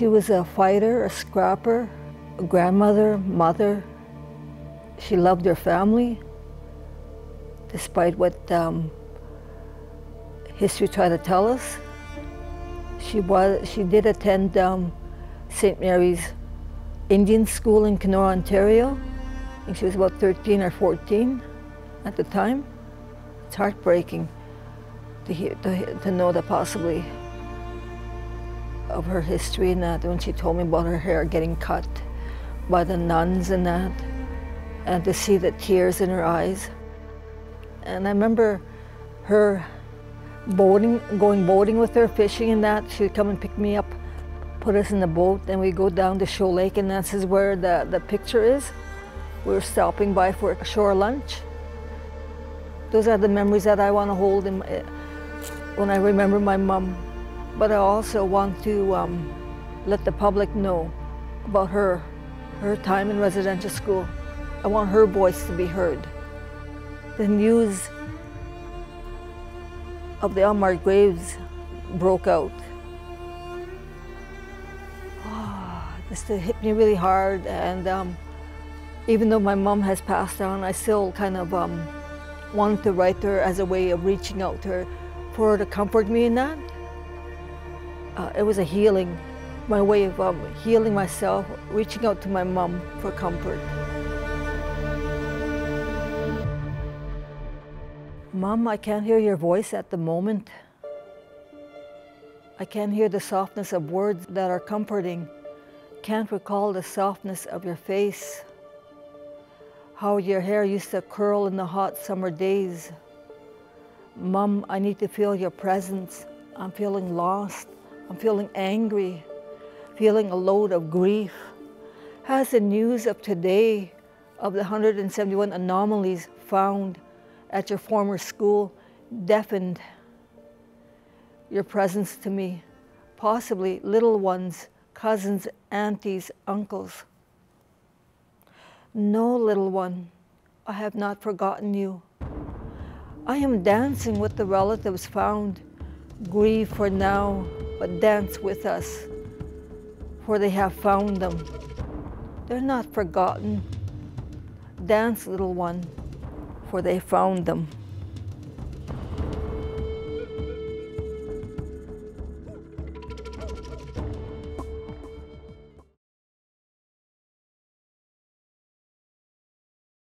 She was a fighter, a scrapper, a grandmother, mother. She loved her family, despite what um, history tried to tell us. She was. She did attend um, St. Mary's Indian School in Kenora, Ontario. I think she was about 13 or 14 at the time. It's heartbreaking to, hear, to, to know that possibly of her history and that when she told me about her hair getting cut by the nuns and that and to see the tears in her eyes. And I remember her boating, going boating with her, fishing and that. She'd come and pick me up, put us in the boat, and we go down to Shoal Lake, and this is where the, the picture is. We were stopping by for a shore lunch. Those are the memories that I want to hold in my, when I remember my mom. But I also want to um, let the public know about her, her time in residential school. I want her voice to be heard. The news of the unmarked graves broke out. Oh, this hit me really hard, and um, even though my mom has passed on, I still kind of um, wanted to write to her as a way of reaching out to her for her to comfort me in that. Uh, it was a healing, my way of um, healing myself, reaching out to my mom for comfort. Mom, I can't hear your voice at the moment. I can't hear the softness of words that are comforting. Can't recall the softness of your face. How your hair used to curl in the hot summer days. Mom, I need to feel your presence. I'm feeling lost. I'm feeling angry, feeling a load of grief. Has the news of today of the 171 anomalies found at your former school deafened your presence to me, possibly little ones, cousins, aunties, uncles. No, little one, I have not forgotten you. I am dancing with the relatives found. Grieve for now, but dance with us, for they have found them. They're not forgotten. Dance, little one for they found them.